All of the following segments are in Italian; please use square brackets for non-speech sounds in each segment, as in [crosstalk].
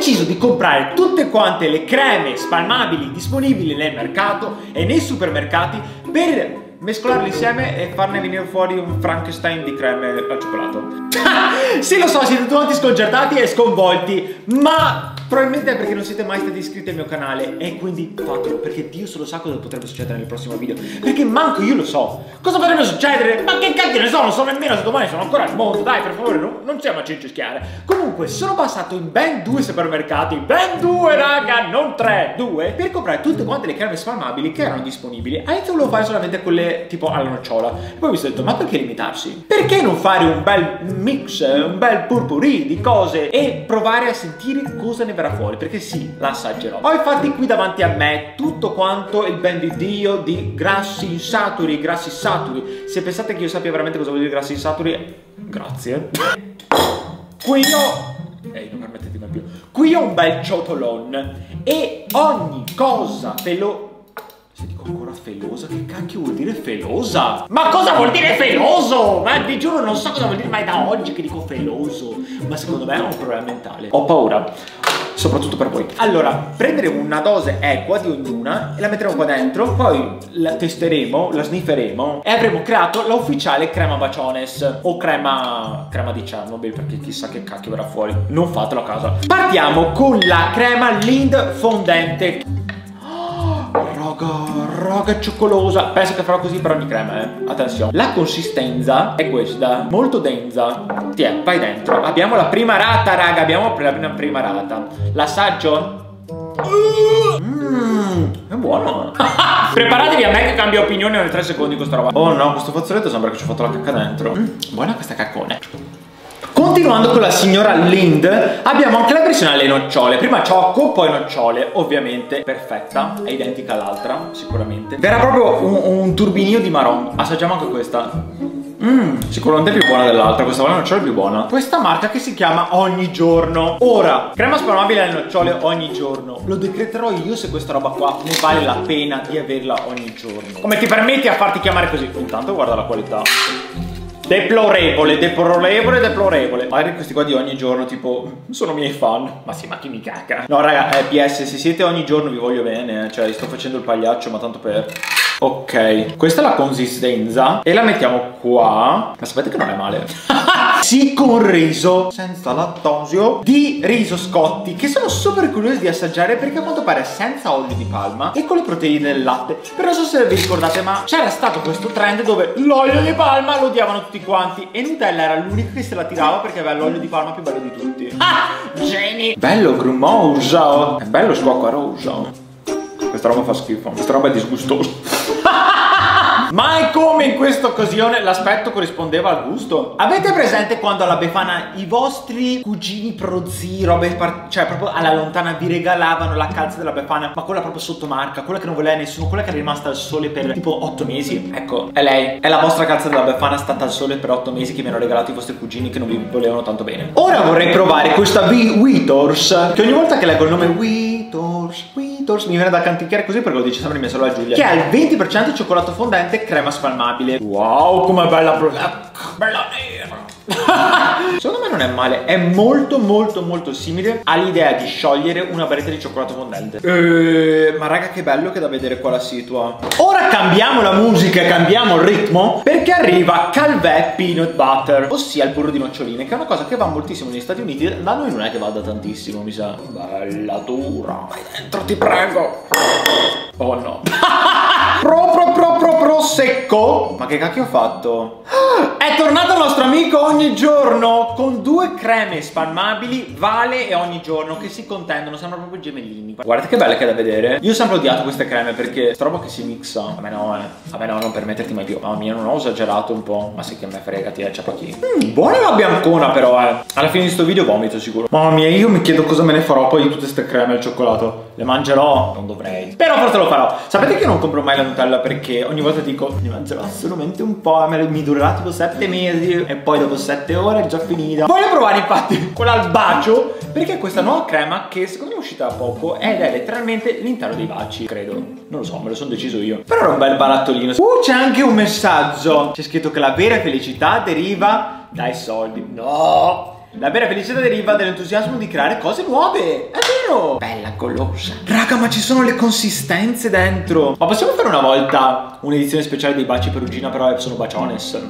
deciso di comprare tutte quante le creme spalmabili disponibili nel mercato e nei supermercati per mescolarli insieme e farne venire fuori un Frankenstein di creme al cioccolato. [laughs] sì, lo so, siete tutti sconcertati e sconvolti, ma Probabilmente è perché non siete mai stati iscritti al mio canale e quindi fatelo perché Dio solo sa cosa potrebbe succedere nel prossimo video. Perché manco io lo so. Cosa potrebbe succedere? Ma che cacchio ne so? Non so nemmeno se domani sono ancora al mondo. Dai per favore non, non siamo a cincischiare comunque sono passato in ben due supermercati ben due raga non tre due per comprare tutte quante le creme spalmabili che erano disponibili. All'inizio volevo fare solamente quelle tipo alla nocciola. E poi mi sono detto ma perché limitarsi? Perché non fare un bel mix un bel purpurì di cose e provare a sentire cosa ne verrà fuori perché sì, la assaggerò. Ho infatti qui davanti a me tutto quanto il ben di Dio di grassi insaturi, grassi saturi. Se pensate che io sappia veramente cosa vuol dire grassi insaturi, grazie. Qui ho Ehi, non permettetemi più. Qui ho un bel ciotolon e ogni cosa ve lo felosa, che cacchio vuol dire felosa? Ma cosa vuol dire feloso? Ma vi giuro non so cosa vuol dire, ma è da oggi che dico feloso. Ma secondo me è un problema mentale. Ho paura soprattutto per voi. Allora, prenderemo una dose equa di ognuna e la metteremo qua dentro, poi la testeremo, la snifferemo e avremo creato la ufficiale crema baciones o crema, crema di Chernobyl perché chissà che cacchio verrà fuori. Non fatelo a casa. Partiamo con la crema Lind fondente. Raga cioccolosa Penso che farò così per ogni crema, eh. Attenzione. La consistenza è questa Molto densa. Tiè, vai dentro. Abbiamo la prima rata, raga Abbiamo la prima, prima rata. L'assaggio? Mmm, è buono. [laughs] Preparatevi a me che cambia opinione ogni 3 secondi questa roba. Oh no, questo fazzoletto sembra che ci ho fatto la cacca dentro. Mm, Buona questa caccone Continuando con la signora Lind, abbiamo anche la versione alle nocciole. Prima ciocco, poi nocciole, ovviamente perfetta, è identica all'altra, sicuramente. Verrà proprio un, un turbinio di marron. Assaggiamo anche questa. Mmm, sicuramente più buona dell'altra, questa qua nocciole è più buona. Questa marca che si chiama Ogni Giorno. Ora, crema spalmabile alle nocciole ogni giorno. Lo decreterò io se questa roba qua ne vale la pena di averla ogni giorno. Come ti permetti a farti chiamare così? Intanto guarda la qualità. Deplorevole, deplorevole, deplorevole. Magari questi qua di ogni giorno, tipo, sono miei fan. Ma sì, ma chi mi cacca? No, raga, eh, PS, se siete ogni giorno vi voglio bene. Eh. Cioè, sto facendo il pagliaccio, ma tanto per... Ok, questa è la consistenza e la mettiamo qua. Ma sapete che non è male. [laughs] sì, con riso, senza lattosio, di riso scotti, che sono super curiosi di assaggiare perché a quanto pare è senza olio di palma e con le proteine del latte. Però non so se vi ricordate, ma c'era stato questo trend dove l'olio di palma lo odiavano tutti quanti e Nutella era l'unica che se la tirava perché aveva l'olio di palma più bello di tutti. Ah, [laughs] geni! Bello grumoso! È bello squacquaroso. Questa roba fa schifo, questa roba è disgustosa. [laughs] Mai come in questa occasione l'aspetto corrispondeva al gusto. Avete presente quando alla Befana i vostri cugini prozii, robe cioè proprio alla lontana vi regalavano la calza della Befana, ma quella proprio sotto marca, quella che non voleva nessuno, quella che è rimasta al sole per tipo 8 mesi? Ecco, è lei. È la vostra calza della Befana stata al sole per 8 mesi che mi hanno regalato i vostri cugini che non vi volevano tanto bene. Ora vorrei provare questa V che ogni volta che leggo il nome Witors, Witors Doritos mi viene da canticchiare così perché lo dice sempre mia sorella Giulia. Che ha il 20% di cioccolato fondente e crema spalmabile. Wow com'è bella bella nera [laughs] Secondo me non è male, è molto molto molto simile all'idea di sciogliere una barretta di cioccolato fondente. Eeeh, ma raga che bello che da vedere qua la situa. Ora cambiamo la musica, cambiamo il ritmo perché arriva Calvet Peanut Butter, ossia il burro di noccioline, che è una cosa che va moltissimo negli Stati Uniti, da noi non è che vada tantissimo, mi sa. Bella dura. Vai dentro, ti prego. Oh no. [laughs] pro pro pro pro pro secco. Ma che cacchio ho fatto? È tornato il nostro amico ogni giorno con due creme spalmabili, Vale e ogni giorno, che si contendono, sembrano proprio gemellini. Guardate che belle che è da vedere. Io ho sempre odiato queste creme perché sta roba che si mixa. A me no, eh. A me no, non permetterti mai più. Mamma mia, non ho esagerato un po'. Ma sì che me frega, ti c'è chi. Mm, buona la biancona però, eh. Alla fine di questo video vomito sicuro. Mamma mia, io mi chiedo cosa me ne farò poi di tutte queste creme al cioccolato. Le mangerò? Non dovrei. Però forse lo farò. Sapete che io non compro mai la Nutella perché ogni volta dico ne mangerò solamente un po'. Mi durerà tipo 7 mesi e poi dopo 7 ore è già finita. Voglio provare infatti [laughs] quella al bacio perché questa nuova crema che secondo me è uscita da poco ed è letteralmente l'interno dei baci, credo. Non lo so, me lo sono deciso io. Però era un bel barattolino. Uh, c'è anche un messaggio. C'è scritto che la vera felicità deriva dai soldi. No! La vera felicità deriva dall'entusiasmo di creare cose nuove. È vero. Bella golosa. Raga, ma ci sono le consistenze dentro. Ma possiamo fare una volta un'edizione speciale dei baci perugina, però sono baciones?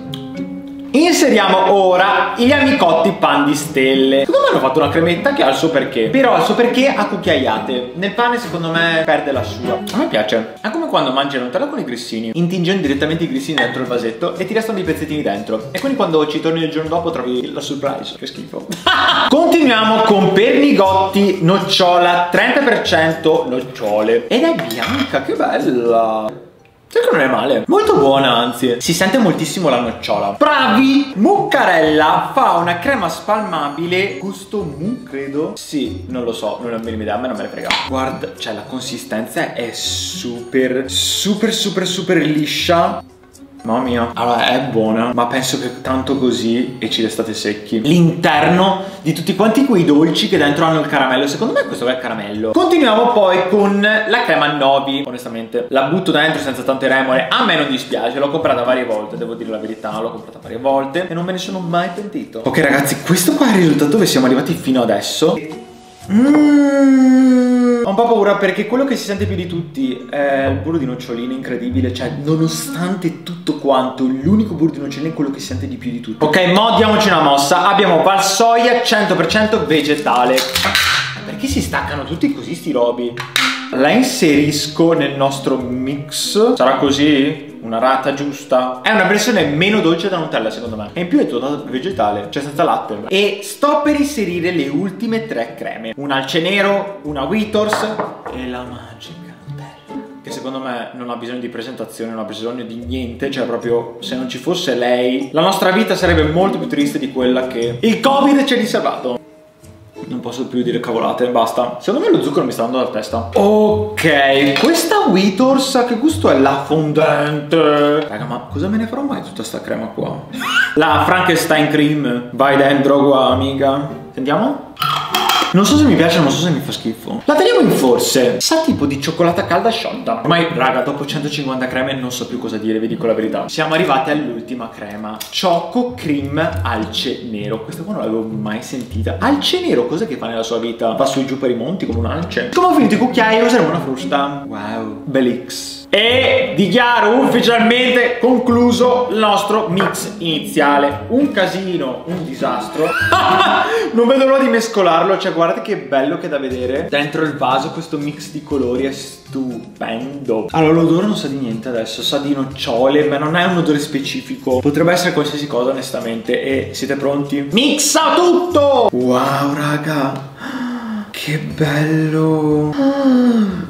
Inseriamo ora gli amicotti pan di stelle. Secondo me hanno fatto una cremetta che ha il suo perché. Però il suo perché a cucchiaiate Nel pane secondo me perde la sua. A me piace. È come quando mangi la Nutella con i grissini. Intingendo direttamente i grissini dentro il vasetto E ti restano dei pezzettini dentro. E quindi quando ci torni il giorno dopo trovi la surprise. Che schifo. [laughs] Continuiamo con pernigotti nocciola 30% nocciole. Ed è bianca, che bella Sai che non è male? Molto buona anzi. Si sente moltissimo la nocciola. Bravi! Muccarella fa una crema spalmabile. Gusto mu credo. Sì non lo so Non ho minima idea A me non me ne frega. Guarda Cioè la consistenza è super Super super super liscia Mamma mia. Allora è buona Ma penso che tanto così E ci restate secchi. L'interno di tutti quanti quei dolci Che dentro hanno il caramello Secondo me questo è il caramello. Continuiamo poi con la crema Novi. Onestamente La butto dentro senza tante remore A me non dispiace L'ho comprata varie volte Devo dire la verità L'ho comprata varie volte E non me ne sono mai pentito. Ok ragazzi Questo qua è il risultato dove siamo arrivati fino adesso. Mmm. Ho un po' paura perché quello che si sente più di tutti è il burro di noccioline, incredibile. Cioè, nonostante tutto quanto, l'unico burro di noccioline è quello che si sente di più di tutti. Ok, mo diamoci una mossa. Abbiamo valsoia 100% vegetale. Perché si staccano tutti così sti robi? La inserisco nel nostro mix. Sarà così? una rata giusta. È una versione meno dolce da Nutella secondo me. E in più è tutta vegetale, cioè senza latte. E sto per inserire le ultime tre creme. Una alce nero, una Wheators e la magica. Che secondo me non ha bisogno di presentazione, non ha bisogno di niente. Cioè proprio se non ci fosse lei, la nostra vita sarebbe molto più triste di quella che il Covid ci ha riservato non posso più dire cavolate, basta. Secondo me lo zucchero mi sta andando dalla testa. Ok, questa Wheators che gusto è? La fondente. Raga, ma cosa me ne farò mai tutta sta crema qua? La Frankenstein cream. Vai dentro qua, amica. Sentiamo? Non so se mi piace, non so se mi fa schifo. La tagliamo in forse. Sa tipo di cioccolata calda sciolta. Ormai, raga, dopo 150 creme non so più cosa dire, vi dico la verità. Siamo arrivati all'ultima crema. Choco Cream Alce Nero. Questa qua non l'avevo mai sentita. Alce Nero, cos'è che fa nella sua vita? Va su e giù per i monti come un alce. Come ho finito i cucchiai, useremo una frusta. Wow. Belix. E dichiaro ufficialmente concluso il nostro mix iniziale. Un casino, un disastro. [laughs] non vedo l'ora di mescolarlo, cioè guardate che bello che è da vedere. Dentro il vaso questo mix di colori è stupendo. Allora l'odore non sa di niente adesso, sa di nocciole, ma non è un odore specifico. Potrebbe essere qualsiasi cosa onestamente. E siete pronti? Mixa tutto! Wow raga. [gasps] Che bello!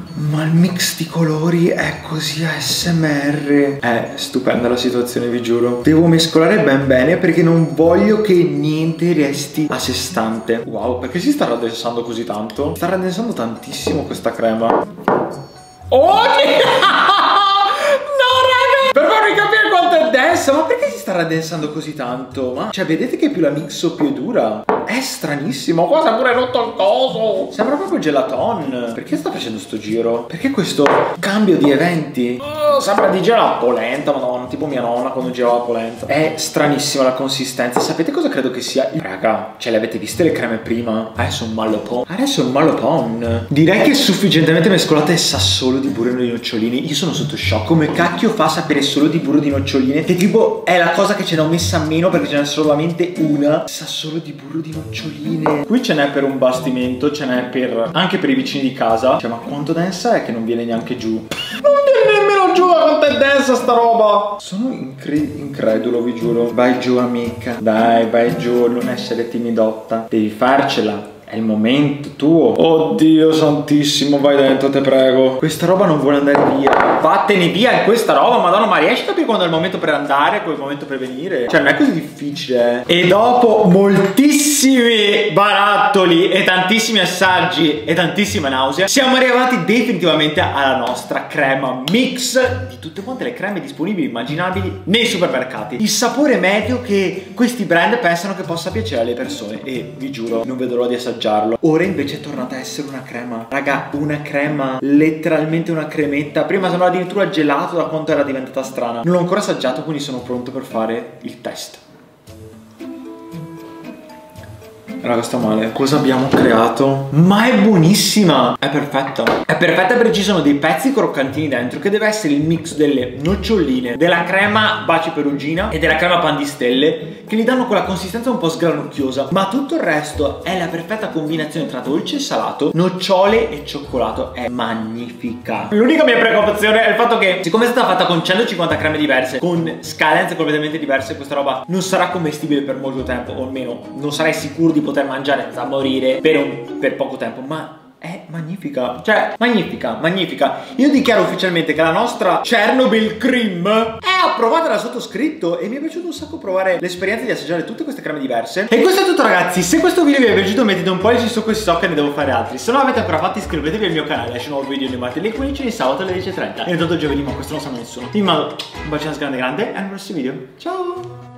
[gasps] Ma il mix di colori è così ASMR. È stupenda la situazione, vi giuro. Devo mescolare ben bene perché non voglio che niente resti a sé stante. Wow, perché si sta raddensando così tanto? Sta raddensando tantissimo questa crema. Oh! [laughs] Per farvi capire quanto è densa Ma perché si sta raddensando così tanto? Ma Cioè vedete che più la mixo più è dura È stranissimo Qua si è pure rotto il coso. Sembra proprio gelaton. Perché sta facendo sto giro? Perché questo cambio di eventi? Oh, sembra di girare polenta Madonna Tipo mia nonna quando girava la polenta. È stranissima la consistenza. Sapete cosa credo che sia? Raga Ce le avete viste le creme prima? Adesso un malopon. Adesso un malopon. Direi che è sufficientemente mescolata e sa solo di burro di nocciolini. Io sono sotto shock. Come cacchio fa a sapere solo di burro di noccioline? Che tipo è la cosa che ce ne ho messa meno perché ce n'è solamente una? Sa solo di burro di noccioline. Qui ce n'è per un bastimento, ce n'è per anche per i vicini di casa. Cioè ma quanto densa è che non viene neanche giù? Non viene nemmeno giù, ma quanto è densa sta roba! Sono incre incredulo vi giuro. Vai giù amica, dai vai giù, non essere timidotta. Devi farcela è il momento tuo. Oddio santissimo, vai dentro, te prego. Questa roba non vuole andare via. Vattene via in questa roba, madonna, ma riesci a capire quando è il momento per andare, quel momento per venire? Cioè, non è così difficile. Eh. E dopo moltissimi barattoli e tantissimi assaggi e tantissime nausea, siamo arrivati definitivamente alla nostra crema mix di tutte quante le creme disponibili immaginabili nei supermercati. Il sapore medio che questi brand pensano che possa piacere alle persone. E vi giuro, non vedo l'ora di assaggiare assaggiarlo. Ora invece è tornata a essere una crema. Raga, una crema, letteralmente una cremetta. Prima sembrava addirittura gelato da quanto era diventata strana. Non l'ho ancora assaggiato, quindi sono pronto per fare il test. Raga, sta male. Cosa abbiamo creato? Ma è buonissima! È perfetta. È perfetta perché ci sono dei pezzi croccantini dentro che deve essere il mix delle noccioline, della crema baci perugina e della crema pan di stelle che gli danno quella consistenza un po' sgranucchiosa. Ma tutto il resto è la perfetta combinazione tra dolce e salato, nocciole e cioccolato. È magnifica. L'unica mia preoccupazione è il fatto che, siccome è stata fatta con 150 creme diverse, con scadenze completamente diverse, questa roba non sarà commestibile per molto tempo, o almeno non sarai sicuro di poter mangiare senza morire per, un, per poco tempo. Ma è magnifica, cioè magnifica, magnifica. Io dichiaro ufficialmente che la nostra Chernobyl Cream è approvata dal sottoscritto e mi è piaciuto un sacco provare l'esperienza di assaggiare tutte queste creme diverse. E questo è tutto ragazzi, se questo video vi è piaciuto mettete un pollice su così so che ne devo fare altri. Se non l'avete ancora fatto iscrivetevi al mio canale, esce un nuovo video animati alle 15 di sabato alle 10.30. E intanto giovedì ma questo non sa nessuno. Vi mando un bacino grande grande e al prossimo video. Ciao!